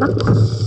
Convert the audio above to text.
あ